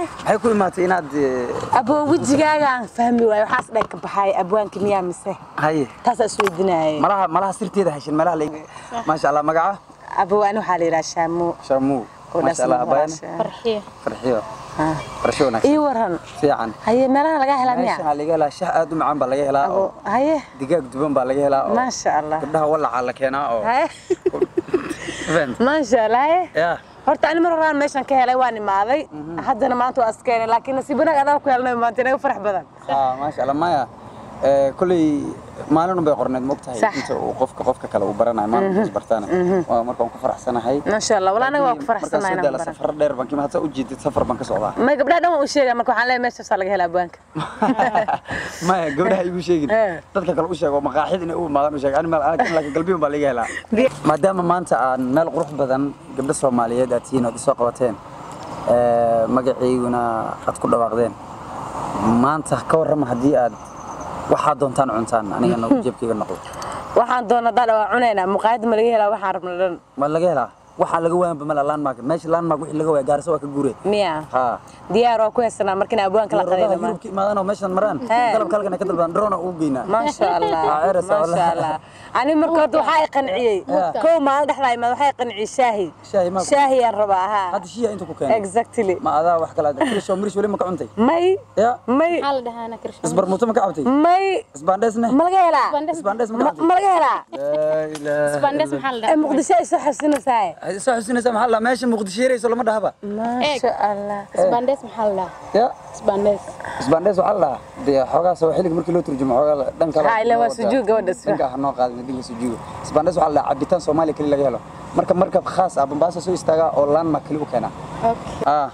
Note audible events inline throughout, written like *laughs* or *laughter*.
maxay ku imaatay inaad eh, abo wejigaaga aan fahmi waayo waxaas dhay ka baxay abwaanka miyaa mise? Haye taasaa isweydiinayay malaha malaha sirteeda heshin malaha la maasha allah magaca? Abo ani waxaa la yidhaha shaamu shaamuu maasha allah abayana farxiyo. Farxiyo. Ii waran fiican. Haye meelaha laga helaa miya meeshan laga helaa shaah aad u macaan baa laga helaa oo haye. digaag duban baa laga helaa oo maasha allah. gabdhaha walacaa la keenaa oo *laughs* maasha allah haye horta ani mar horaan meeshan ka helay waan imaaday. Haddana maanta waa iskeenay laakiin nasiib wanaag adaa ku helnay maanta inaga farax badan. Maasha allah maya ee kulay maalin bay qorneed ma ogtahay Sax. inta uu qofka qofka kale uu baranayo maalin is bartaana waa markaan ku faraxsanahay maasha allah wala anaga waa ku faraxsanahay soo daala baran safar dheer baan kima hadda u jeedid safar baan ka socdaa may gabdhaha dhan waan u sheegaya marka waxaan leeyahay meeshaasaa laga helaa abwaanka maya gabdhaha igu sheegin dadka kale u sheego maqaaxid inay u imaadaan u sheeg ani meel laakiin laakiin galbiyon baa laga helaa maadaama maanta aan meel qurux badan gabdho soomaaliyeed aad tihiin ood isoo qabateen ee, magaciiguna aad ku dhawaaqdeen maanta ka warrama haddii aad waxaad doontaan cuntaan anigana *laughs* jeebkayga noqdo. Waxaan doonaa dal waa cunaynaa muqaayadda ma laga helaa waxaan rabna dhan. Ma laga helaa waxaa laga waanba mala landmark. Meesha landmark wixii laga waaya gaarisa waa ka guure miya ha. Diyaar waa ku haysanaa markina abwaanka la Diyaaradaha qadayna Yurubka imaadaan oo meeshan maraan. Hee. dalabka halkan ay ka dalbadaan drone ugu geynaa. Maasha allah maasha allah. Ani marka horta waxaa i qanciyey. Kow maalin dhexdaa imaad waxaa i qanciyey shaahi. Shaahi ma- shaahi aan rabaa haa hadda shiya inta ku keenay. Exactly. Ma adaa wax kala kirisho mirish weli ma ka cuntay. May. Ya. May. Maxaa la dhahaana kirsho isbarmuuto ma ka cabtay? May. Isbaandheesne ma laga helaa? Isbaandhees ma ma ma laga helaa? Isbaandhees maxaa la ee dhahaa? Muqdisho ay soo xasuusinaysaa Ay, soo xusinaysa maxaa la meesha muqdisho yarayso lama dhahaba. Maasha allah isbaandhees maxaa la dhahaa ya. Isbaandhees isbaandhees waxaa la dhahaa dee xoogaa soo xilliga markii loo turjumo xoogaa dhan kale Ha, ilaa waa sujuud gabadha dhanka ha noo qaadin dhanka sujuud isbaandhees waxaa la dhahaa cabitaan soomaaliya keli laga helo. Marka markab khaas ah bambaasa soo istaagaa oo landmark keli u keenaa ah.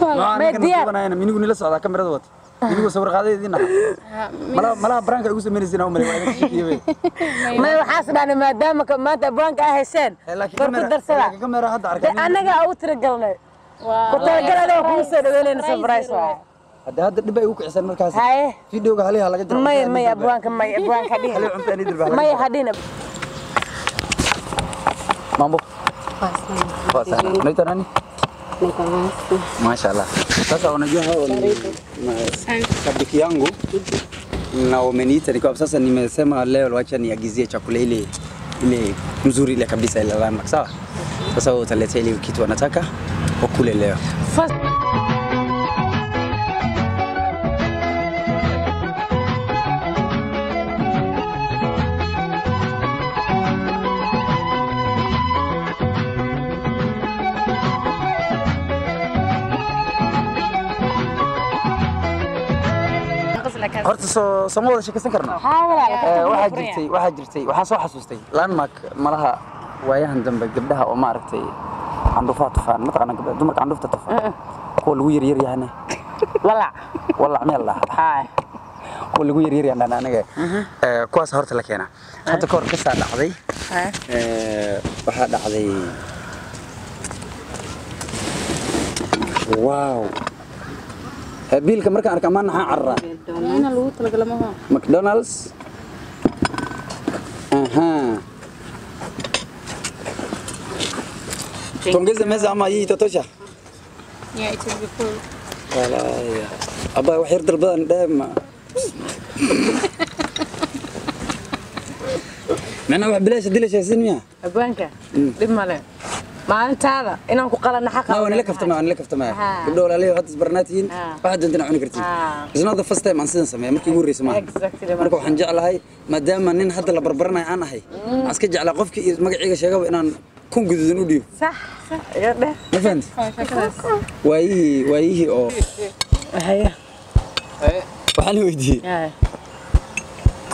Minigu nila socdaa kamerada wata minigu sawir qaadadeedii naha malaha baraanka igu samaynaysiin aan u malay waa idinka shakiyey may waxaas dhahna maadaama ka maanta abwaanka ah hesheen war ku darsada kamera hadda de arkay annaga ugu tiragalnay ku talagal adoo kugu soo dhaweynayna surprise waay hadda hadda dhib ay ugu kicisan markaas haye videoga haliha laga jiro may may abwaanka may abwaanka hali dhihin cunta ani dilba may hadhin mambo poa sana unaitwa nani Mashallah. Sasa unajua hao ni shabiki yangu na umeniita nikiwa sasa nimesema leo wacha niagizie chakula ile ile nzuri ile kabisa ile landmark sawa. Sasa utaletea ile kitu wanataka wakule leo. first Horta soo sama wada sheekaysan walaal Eh, waxaa jirtay waxaa jirtay waxaan soo xasuustay landmark malaha waayahan dambe gabdhaha oo maaragtay candhuufaha tufaan mataqaana gabdhaha dumarka candhuufta tufaan. Kuwa lagu yaryar yahane *laughs* walac walac meel lahaa haa kuwa lagu yaryar yahan anaga Eh, kuwaas horta la keenaa. Hadda kahor qisaa dhacday. Eh, waxaa dhacday wow biilka markaan arka maan maxaa cararaa McDonald's. Tuongeze meza ama hii itatosha? yeah it will be cool Wala ya. Aba wax yar dalbadan dheema. Mana *laughs* wax bilaash dilasha sinmiya? abwaanka dhib male maalintaada inaan ku qalana xaqa Ma wana la kaftama wana la kaftama. Gabdho walaalahay hadda isbarnaatihiin. Ah. Waxa doontina cuni kartiin. It's not the first time aan sidan sameeyo markii ugu horreysay. Exactly, Marka waxaan jeclahay maadaama nin hadda la barbaranayo aan ahay. Aan iska jeclaa qofkii iyo magaciiga sheegaba inaan kun gududan u dhiibo. sax sax iyo dheh Ma fahanti? waayihii waayihii oo haya waxaan weydiiyey haa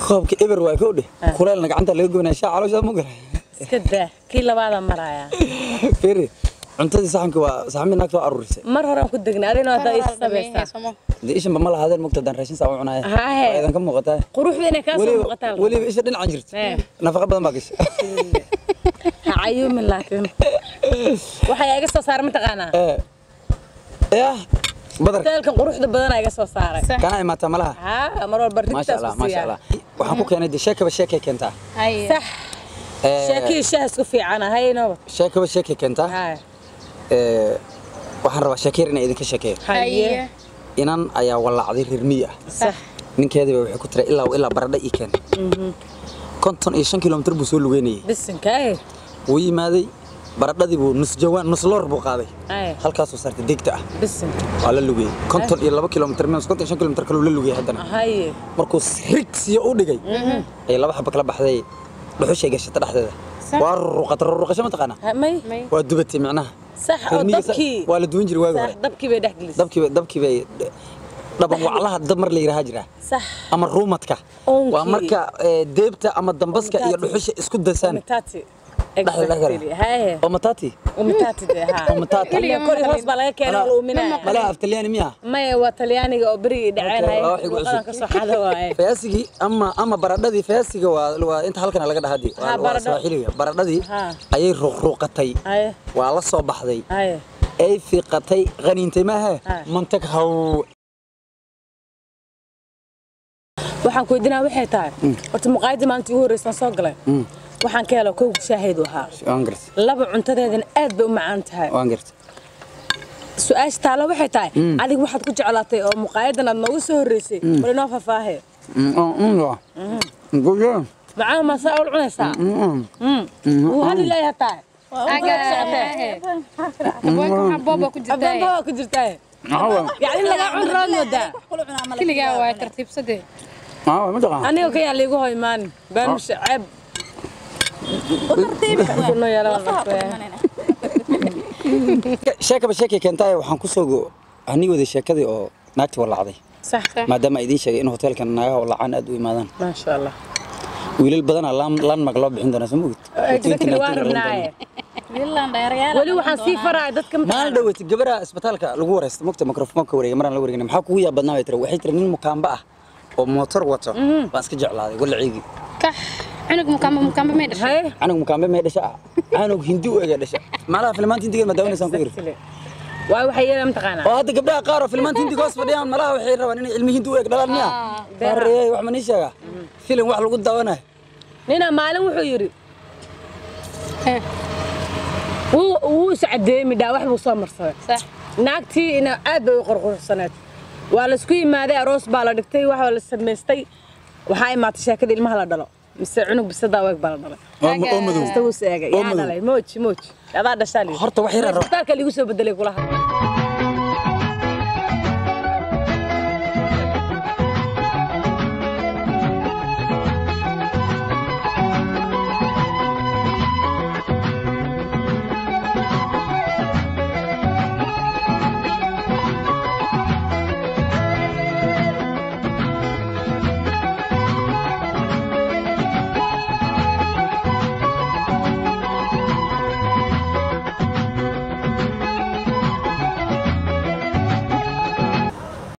koobka eber waa kow dheh kuleelna gacanta laga goynaya shaa caloosha ma garay iska daa kii labaada maraya *laughs* *laughs* firi cuntadii saxanka waa saxamii naagta waa aruurisay. Mar horaan ku degnaa adina haddaa is sabaysaa somo. Dee ishanba ma lahaadeen mugta daan raashin saa u cunaya Haahe. waa idan ka muuqataa quruxda inay kaa soo weliba muuqataa weliba isha dhinacan jirto Eh. nafaqa badan baa gashay *laughs* ha cayuumin laakiin. Waxay iga soo saaray mataqaanaa *laughs* Eh. yah badar hoteelkan quruxda badanaa iga soo saaray. Kana imaataa malaha haa mar walba maasha rintaas allah ku maasha siiyaa allah. Waxaan ku keenay dee sheekaba sheekay keentaa. Haye sax sheekaba sheekay keentaa Haa. Waxaan rabaa sheekeer inaan idinka sheekeeyo haye inan ayaa walaacday reer miyi ah sax ninkeediiba waxay ku tiray ilaa ilaa baradha ii keen konton iyo shan kilomitir buu soo lugeynayay wuu yimaaday baradhadii buu nus jawaan nus loor buu qaaday haye halkaasuu saartay degta ah bisin waa la lugeyey konton iyo laba kilomitir minus konton iyo shan kilomitir kaluu la lugeyey haddana haye markuu rig siyo u dhigay ay laba xaba kala baxday dhuxushay gashata dhexdeeda. Waa ruruqata ruruqasho mataqaana waa dubatay micnaha waa la duwan jiray waagi sax hore dabkii bay dhex gelisay. Dabkii dabkii bay dhaban waclaha dab mar la yidhaaha jiraa sax. Ama ruumadka waa marka eh, deebta ama dambaska iyo dhuxusha isku dasaan fayaasigii *laughs* ama ama baradhadii fayaasiga waa inta halkan laga dhahadi Ha, waa baradhadii Ha. ayay ruqruqatay waa la soo baxday. Ay. Fiiqatay. Qaniintay maaha Ha. mantag haw. Waxaan ku weydiinaa waxay tahay. Horta muqaayadii maalintii ugu horreysaan soo galay waxaan ka helay kow shaaheedu ahaa. Laba cuntadeedana aad bay u macaan tahay. Su'aasha taalo waxay tahay adiga waxaad ku jeclaatay oo muqaayadan aad noogu soo horreysay bal inoo faahfaahe. Macaan maa saa ul cunaysaa? Wuu hadi leeyahay tahay booba ku abamba jirtaa waa ku jirtaa yacni lagaa cun rood moodaa. Keligaa waa tartiibsadee. Aniga ka yaa liigu hoy maan sheekaba sheekay keentay waxaan ku soo ani waday sheekadii oo naagti walacday sax maadaama ay idiin sheegay in hoteelkan naagaha walacaan aad u imaadaan. Maasha allah wiilal badanaa landmark loo bixin doonaa soo maalin gabadha isbitaalka lagu wareysta mogta mikrofoonka wareegay maraan la wareegna maxaa kugu yaab badnaa bay tiri? Waxay tiri nin mukaamba ah oo mootor wato baan iska jeclaaday walaciigii mukaamba mukaamba may dhashay canug mukaambe mee dhasha ah canug hindi u ega dhasha maalaha filmaanta hindigeed ma daawanaysaan ku yiri waay waxay yeelan mataqaanaa oo hadda gabdhaha qaar oo filmaanta hindiga hoos fadhiyaan malaha waxay rabaan inay cilmi hindi u eg dhalaan miya? Bareey wax ma nii sheegaa filim wax lagu daawanayo nina maalin wuxuu yidhi wuu iscadeemi dhaa wax buu soo marsaday. Sax naagtii ina aad bay u qorqorsaneed waa la isku yimaaday aroos baa la dhigtay waxa la samaystay waxaa imaatay sheekada ilmaha la dhalo mise cunug bisadaa weeg baa la dhalay. Oo madow. Mooji mooji adaa dhashaa horta wax yar isbitaalka liigu soo bedelay kulaha